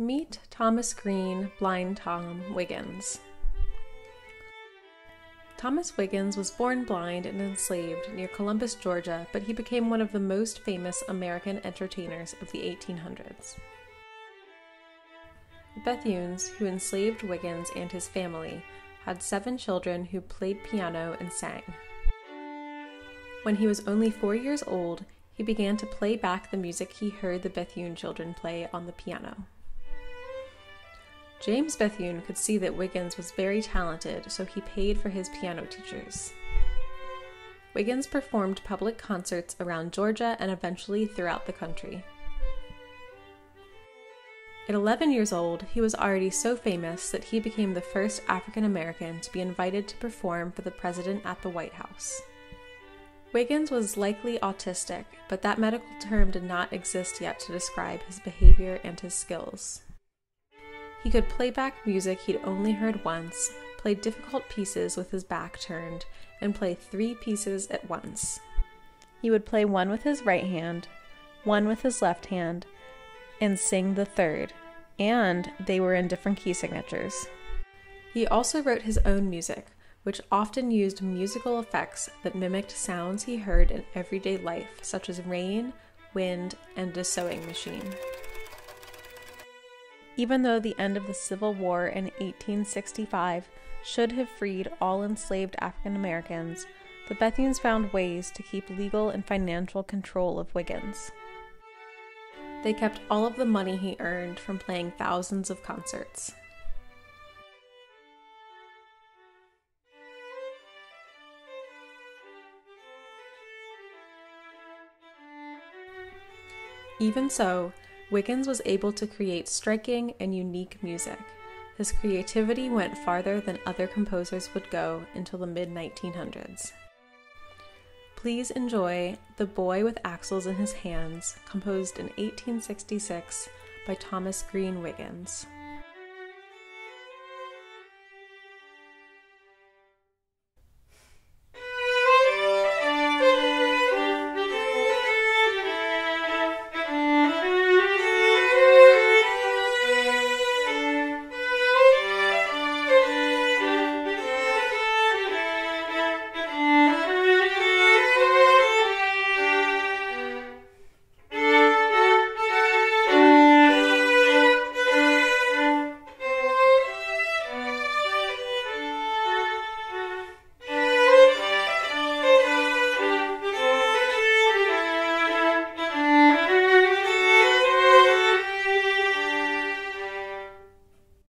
Meet Thomas Green, Blind Tom Wiggins. Thomas Wiggins was born blind and enslaved near Columbus, Georgia, but he became one of the most famous American entertainers of the 1800s. The Bethunes, who enslaved Wiggins and his family, had seven children who played piano and sang. When he was only four years old, he began to play back the music he heard the Bethune children play on the piano. James Bethune could see that Wiggins was very talented, so he paid for his piano teachers. Wiggins performed public concerts around Georgia and eventually throughout the country. At 11 years old, he was already so famous that he became the first African American to be invited to perform for the president at the White House. Wiggins was likely autistic, but that medical term did not exist yet to describe his behavior and his skills. He could play back music he'd only heard once, play difficult pieces with his back turned, and play three pieces at once. He would play one with his right hand, one with his left hand, and sing the third, and they were in different key signatures. He also wrote his own music, which often used musical effects that mimicked sounds he heard in everyday life, such as rain, wind, and a sewing machine. Even though the end of the Civil War in 1865 should have freed all enslaved African Americans, the Bethunes found ways to keep legal and financial control of Wiggins. They kept all of the money he earned from playing thousands of concerts. Even so, Wiggins was able to create striking and unique music. His creativity went farther than other composers would go until the mid 1900s. Please enjoy The Boy with Axles in His Hands, composed in 1866 by Thomas Green Wiggins.